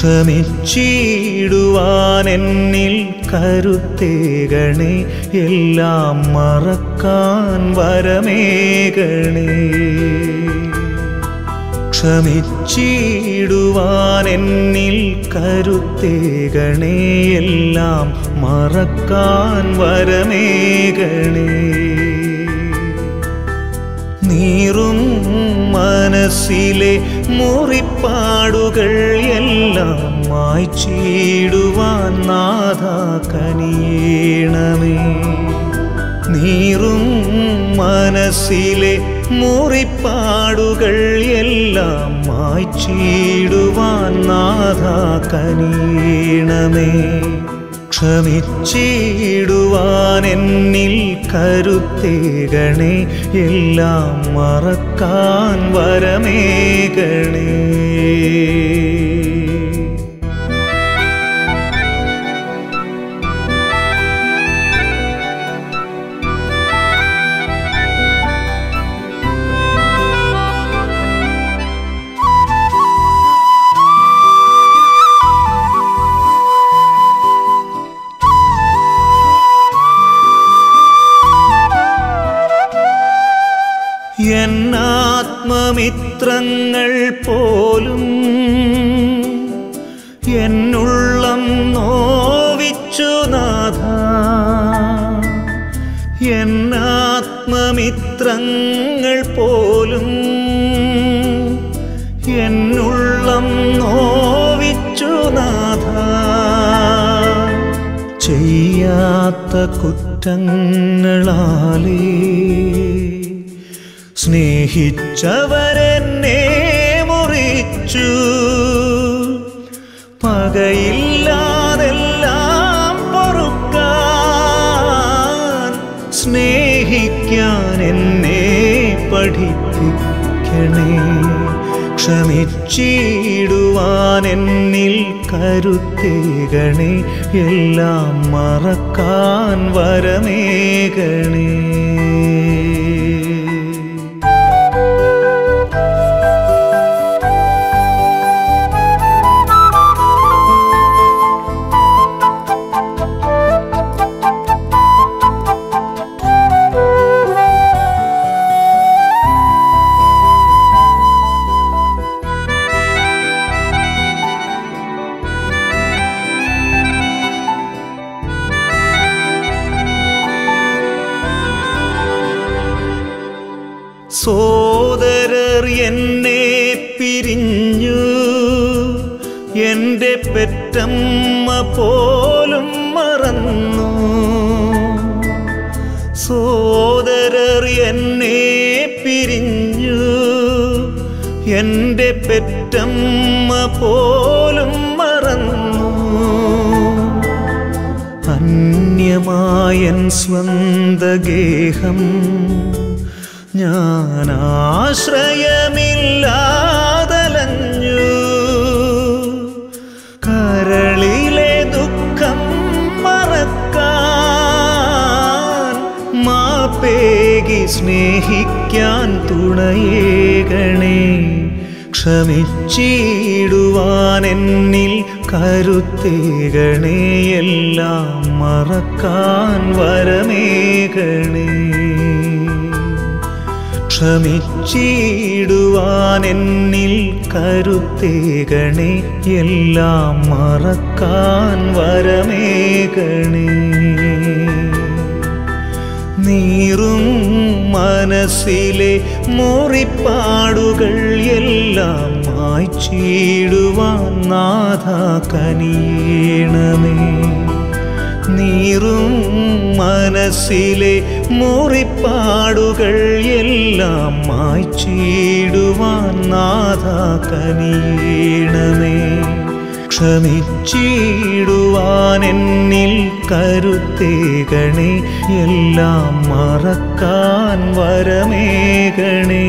ക്ഷമിച്ചിടുവാൻ എന്നിൽ കരുത്തേകണേ എല്ലാം മറക്കാൻ വരമേകണേ. ക്ഷമിച്ചിടുവാൻ എന്നിൽ കരുത്തേകണേ എല്ലാം മറക്കാൻ വരമേകണേ. നീറും മനസ്സിലെ മുറിപ്പാടുകൾ എല്ലാം മായ്ച്ചിടുവാൻ നാഥ കനിയേണമേ. നീറും മനസ്സിലെ മുറിപ്പാടുകൾ എല്ലാം മായ്ച്ചിടുവാൻ നാഥ കനിയണമേ. ക്ഷമിച്ചിടുവാൻ എന്നിൽ കരുത്തേകണേ എല്ലാം മറക്കാൻ വരമേകണേ എന്നാത്മമിത്രങ്ങൾ പോലും എന്നുള്ളം നോവിച്ചു നാഥ. എന്നാത്മമിത്രങ്ങൾ പോലും എന്നുള്ളം നോവിച്ചു നാഥ. ചെയ്യാത്ത കുറ്റങ്ങളാലേ സ്നേഹിച്ചവരെന്നെ മുറിച്ചു. പകയില്ലാതെല്ലാം പൊറുക്കാൻ സ്നേഹിക്കാൻ എന്നെ പഠിപ്പിക്കണേ. ക്ഷമിച്ചിടുവാൻ എന്നിൽ കരുത്തേകണേ. എല്ലാം മറക്കാൻ വരമേകണേ. സോദരർ എന്നെ പിരിഞ്ഞു. എന്റെ പെറ്റമ്മ പോലും മറന്നു. സോദരർ എന്നെ പിരിഞ്ഞു. എന്റെ പെറ്റമ്മ പോലും മറന്നു. അന്യമായൻ സ്വന്തഗേഹം ഞാൻ ആശ്രയമില്ലാതലഞ്ഞു കരളിലെ ദുഃഖം മറക്കാൻ മാപ്പേകി സ്നേഹിക്കാൻ തുണയേകണേ ക്ഷമിച്ചിടുവാൻ എന്നിൽ കരുത്തേകണേ എല്ലാം മറക്കാൻ വരമേകണേ ക്ഷമിച്ചിടുവാൻ എന്നിൽ കരുത്തേകണേ എല്ലാം മറക്കാൻ വരമേകണേ നീറും മനസ്സിലെ മുറിപ്പാടുകൾ എല്ലാം മായ്ച്ചിടുവാൻ നാഥ കനിയണമേ. നീറും മനസ്സിലെ മുറിപ്പാടുകൾ എല്ലാം മായ്ച്ചിടുവാൻ നാഥ കനിയണമേ. ക്ഷമിച്ചിടുവാൻ എന്നിൽ കരുത്തേകണേ എല്ലാം മറക്കാൻ വരമേകണേ